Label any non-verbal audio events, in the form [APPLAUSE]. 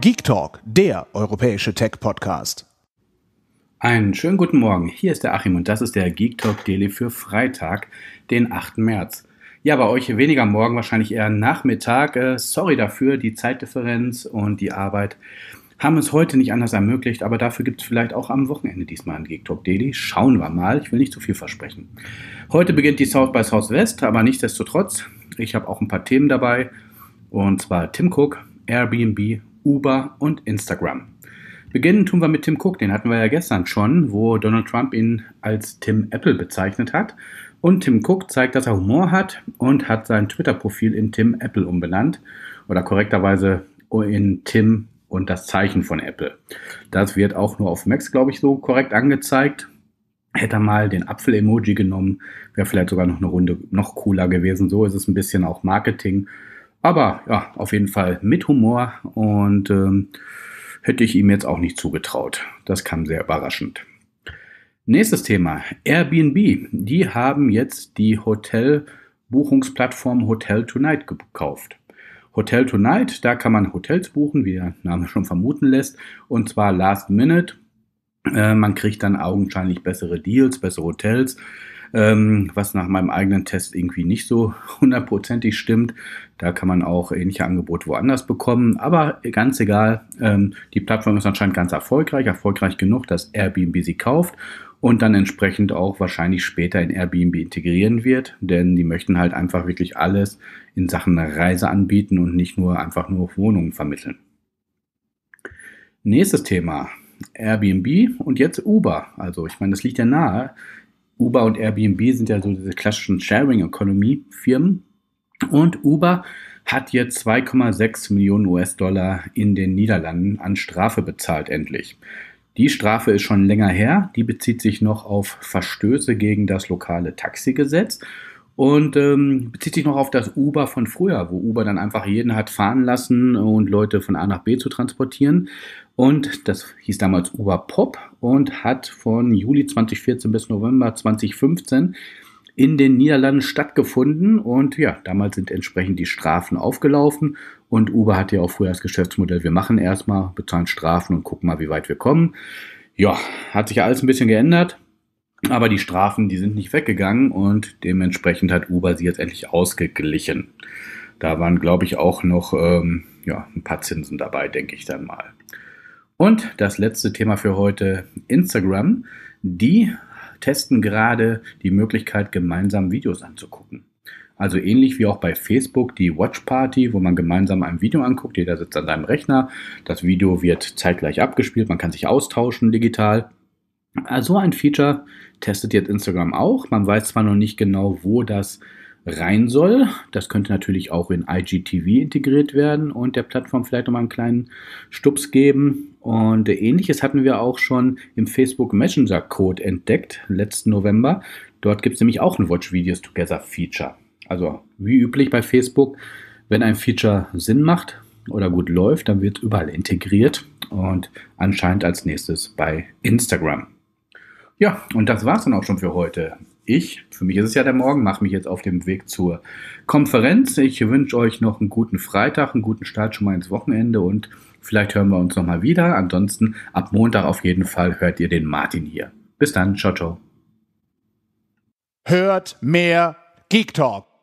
Geek Talk, der europäische Tech-Podcast. Einen schönen guten Morgen. Hier ist der Achim und das ist der Geek Talk Daily für Freitag, den 8. März. Ja, bei euch weniger morgen, wahrscheinlich eher Nachmittag. Äh, sorry dafür, die Zeitdifferenz und die Arbeit haben es heute nicht anders ermöglicht, aber dafür gibt es vielleicht auch am Wochenende diesmal ein Geek Talk Daily. Schauen wir mal, ich will nicht zu viel versprechen. Heute beginnt die South by Southwest, aber nichtsdestotrotz, ich habe auch ein paar Themen dabei und zwar Tim Cook, Airbnb Uber und Instagram. Beginnen tun wir mit Tim Cook, den hatten wir ja gestern schon, wo Donald Trump ihn als Tim Apple bezeichnet hat. Und Tim Cook zeigt, dass er Humor hat und hat sein Twitter-Profil in Tim Apple umbenannt. Oder korrekterweise in Tim und das Zeichen von Apple. Das wird auch nur auf Macs, glaube ich, so korrekt angezeigt. Hätte er mal den Apfel-Emoji genommen, wäre vielleicht sogar noch eine Runde noch cooler gewesen. So ist es ein bisschen auch Marketing. Aber ja, auf jeden Fall mit Humor und ähm, hätte ich ihm jetzt auch nicht zugetraut. Das kam sehr überraschend. Nächstes Thema, Airbnb. Die haben jetzt die Hotelbuchungsplattform Hotel Tonight gekauft. Hotel Tonight, da kann man Hotels buchen, wie der Name schon vermuten lässt, und zwar last minute. Äh, man kriegt dann augenscheinlich bessere Deals, bessere Hotels ähm, was nach meinem eigenen Test irgendwie nicht so [LAUGHS] hundertprozentig stimmt. Da kann man auch ähnliche Angebote woanders bekommen, aber ganz egal. Ähm, die Plattform ist anscheinend ganz erfolgreich, erfolgreich genug, dass Airbnb sie kauft und dann entsprechend auch wahrscheinlich später in Airbnb integrieren wird, denn die möchten halt einfach wirklich alles in Sachen Reise anbieten und nicht nur einfach nur Wohnungen vermitteln. Nächstes Thema. Airbnb und jetzt Uber. Also ich meine, das liegt ja nahe. Uber und Airbnb sind ja so diese klassischen Sharing-Economy-Firmen. Und Uber hat jetzt 2,6 Millionen US-Dollar in den Niederlanden an Strafe bezahlt, endlich. Die Strafe ist schon länger her. Die bezieht sich noch auf Verstöße gegen das lokale Taxigesetz und ähm, bezieht sich noch auf das Uber von früher, wo Uber dann einfach jeden hat fahren lassen und Leute von A nach B zu transportieren. Und das hieß damals Uber Pop und hat von Juli 2014 bis November 2015 in den Niederlanden stattgefunden. Und ja, damals sind entsprechend die Strafen aufgelaufen. Und Uber hat ja auch früher das Geschäftsmodell, wir machen erstmal, bezahlen Strafen und gucken mal, wie weit wir kommen. Ja, hat sich ja alles ein bisschen geändert. Aber die Strafen, die sind nicht weggegangen und dementsprechend hat Uber sie jetzt endlich ausgeglichen. Da waren, glaube ich, auch noch ähm, ja, ein paar Zinsen dabei, denke ich dann mal. Und das letzte Thema für heute, Instagram. Die testen gerade die Möglichkeit, gemeinsam Videos anzugucken. Also ähnlich wie auch bei Facebook die Watch Party, wo man gemeinsam ein Video anguckt. Jeder sitzt an seinem Rechner. Das Video wird zeitgleich abgespielt. Man kann sich austauschen digital. Also ein Feature testet jetzt Instagram auch. Man weiß zwar noch nicht genau, wo das rein soll. Das könnte natürlich auch in IGTV integriert werden und der Plattform vielleicht nochmal einen kleinen Stups geben. Und ähnliches hatten wir auch schon im Facebook Messenger Code entdeckt, letzten November. Dort gibt es nämlich auch ein Watch Videos Together Feature. Also wie üblich bei Facebook, wenn ein Feature Sinn macht oder gut läuft, dann wird überall integriert und anscheinend als nächstes bei Instagram. Ja, und das war's dann auch schon für heute. Ich, für mich ist es ja der Morgen, mache mich jetzt auf dem Weg zur Konferenz. Ich wünsche euch noch einen guten Freitag, einen guten Start schon mal ins Wochenende und vielleicht hören wir uns nochmal wieder. Ansonsten ab Montag auf jeden Fall hört ihr den Martin hier. Bis dann, ciao, ciao. Hört mehr Geek Talk.